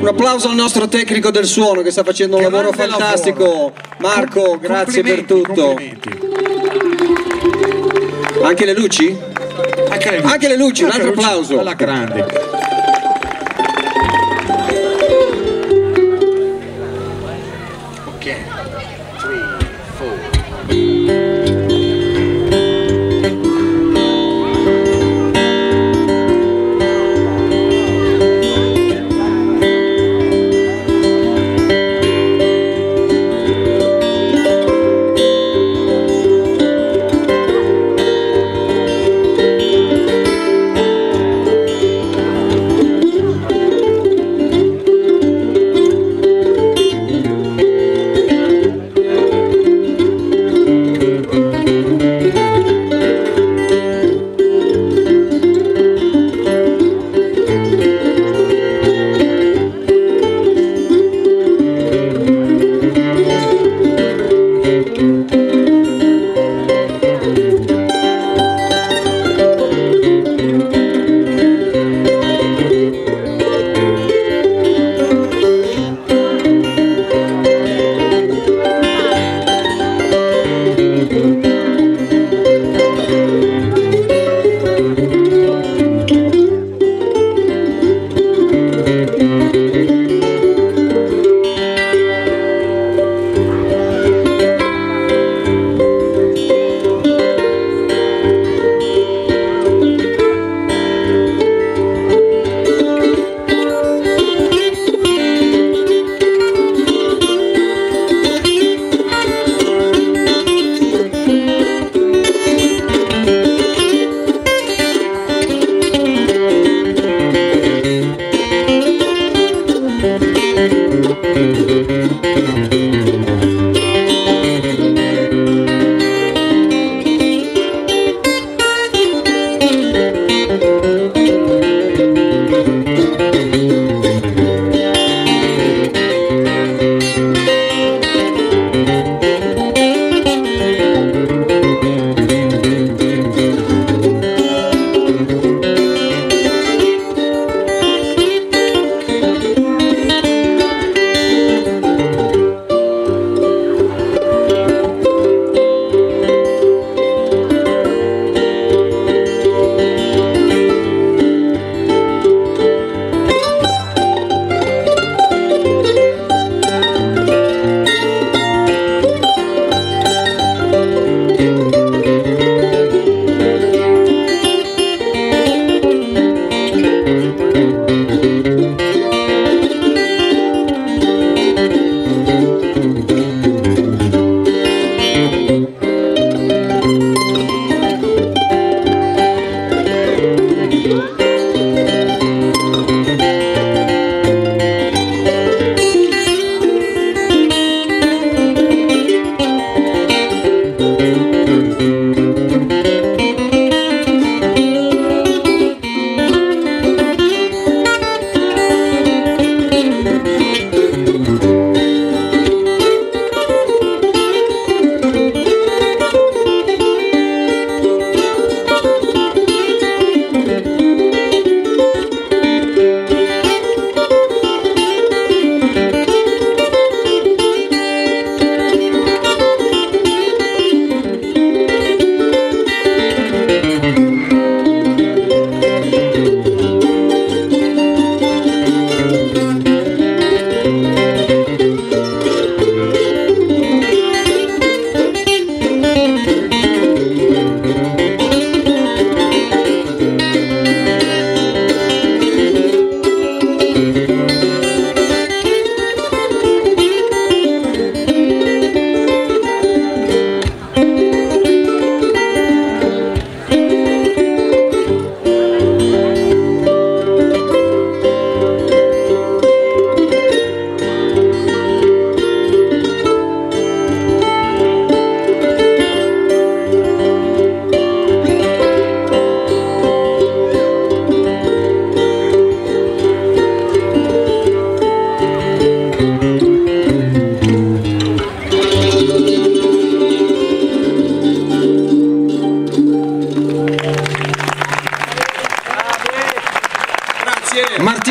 Un applauso al nostro tecnico del suono che sta facendo un lavoro Grande fantastico. lavoro. Marco, grazie per tutto. Anche le luci? Anche le luci, Anche le luci, un altro applauso. alla grande Thank you.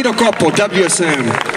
Martino Coppo, WSM.